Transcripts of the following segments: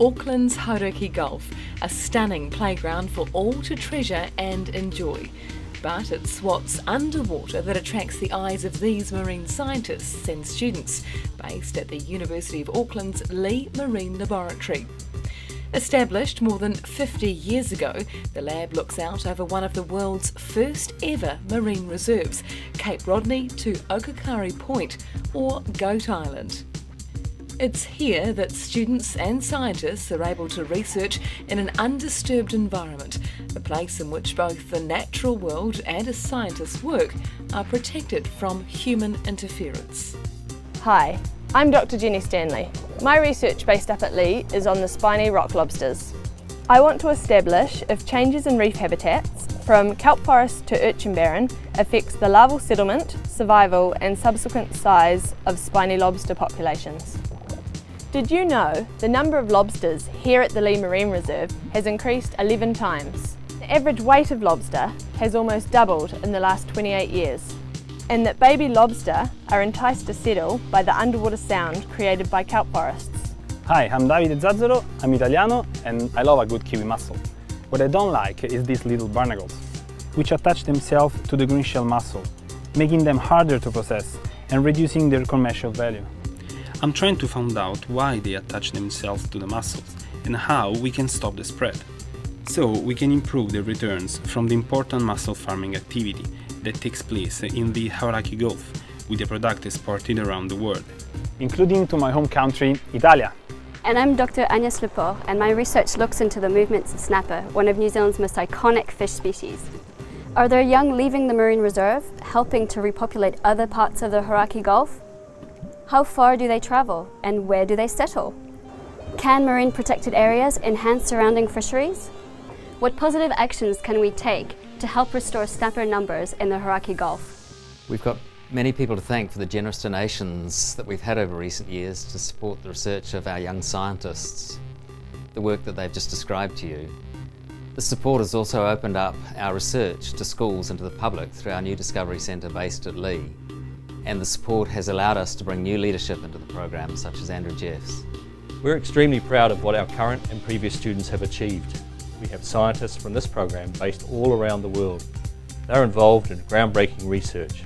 Auckland's Hauraki Gulf, a stunning playground for all to treasure and enjoy. But it's what's underwater that attracts the eyes of these marine scientists and students based at the University of Auckland's Leigh Marine Laboratory. Established more than 50 years ago, the lab looks out over one of the world's first ever marine reserves, Cape Rodney to Okakari Point, or Goat Island. It's here that students and scientists are able to research in an undisturbed environment, a place in which both the natural world and a scientist's work are protected from human interference. Hi, I'm Dr Jenny Stanley. My research based up at Leigh is on the spiny rock lobsters. I want to establish if changes in reef habitats, from kelp forest to urchin barren, affects the larval settlement, survival and subsequent size of spiny lobster populations. Did you know the number of lobsters here at the Leigh Marine Reserve has increased 11 times? The average weight of lobster has almost doubled in the last 28 years and that baby lobster are enticed to settle by the underwater sound created by kelp forests. Hi, I'm Davide Zazzaro, I'm Italiano and I love a good kiwi mussel. What I don't like is these little barnacles, which attach themselves to the green shell mussel, making them harder to process and reducing their commercial value. I'm trying to find out why they attach themselves to the mussels and how we can stop the spread. So we can improve the returns from the important mussel farming activity that takes place in the Hauraki Gulf, with the product exported around the world. Including to my home country, Italia. And I'm Dr. Anya Slipor, and my research looks into the movements of snapper, one of New Zealand's most iconic fish species. Are there young leaving the marine reserve, helping to repopulate other parts of the Hauraki Gulf? How far do they travel, and where do they settle? Can marine protected areas enhance surrounding fisheries? What positive actions can we take to help restore snapper numbers in the Hauraki Gulf. We've got many people to thank for the generous donations that we've had over recent years to support the research of our young scientists, the work that they've just described to you. The support has also opened up our research to schools and to the public through our new Discovery Centre based at Leigh. And the support has allowed us to bring new leadership into the program, such as Andrew Jeffs. We're extremely proud of what our current and previous students have achieved. We have scientists from this program based all around the world. They're involved in groundbreaking research,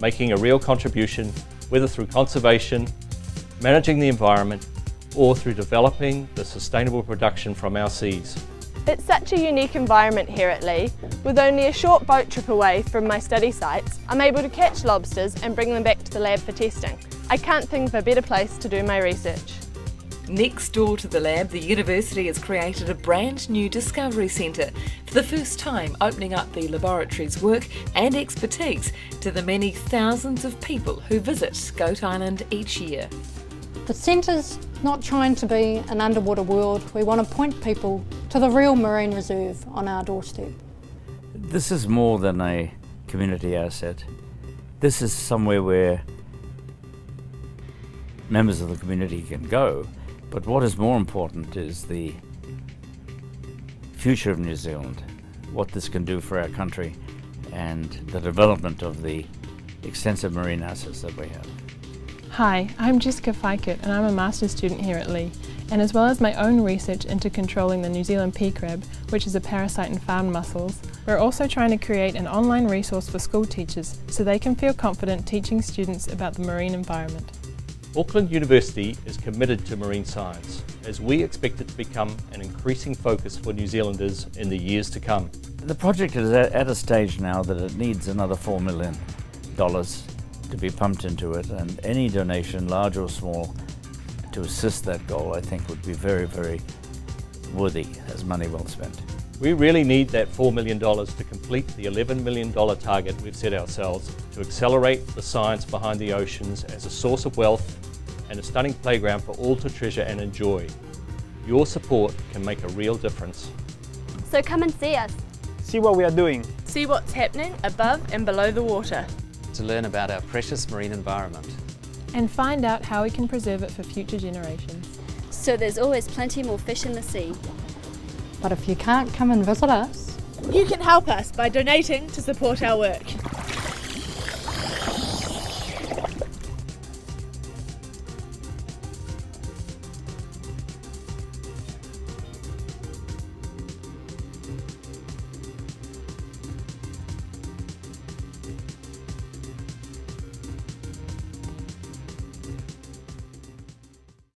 making a real contribution, whether through conservation, managing the environment, or through developing the sustainable production from our seas. It's such a unique environment here at Leigh. With only a short boat trip away from my study sites, I'm able to catch lobsters and bring them back to the lab for testing. I can't think of a better place to do my research. Next door to the lab, the university has created a brand new Discovery Centre, for the first time opening up the laboratory's work and expertise to the many thousands of people who visit Goat Island each year. The centre's not trying to be an underwater world. We want to point people to the real marine reserve on our doorstep. This is more than a community asset. This is somewhere where members of the community can go but what is more important is the future of New Zealand, what this can do for our country, and the development of the extensive marine assets that we have. Hi, I'm Jessica Fikett and I'm a master's student here at Leigh. And as well as my own research into controlling the New Zealand pea crab, which is a parasite in farmed mussels, we're also trying to create an online resource for school teachers so they can feel confident teaching students about the marine environment. Auckland University is committed to marine science as we expect it to become an increasing focus for New Zealanders in the years to come. The project is at a stage now that it needs another $4 million to be pumped into it and any donation, large or small, to assist that goal I think would be very, very worthy as money well spent. We really need that $4 million to complete the $11 million target we've set ourselves to accelerate the science behind the oceans as a source of wealth and a stunning playground for all to treasure and enjoy. Your support can make a real difference. So come and see us. See what we are doing. See what's happening above and below the water. To learn about our precious marine environment. And find out how we can preserve it for future generations. So there's always plenty more fish in the sea. But if you can't come and visit us, you can help us by donating to support our work.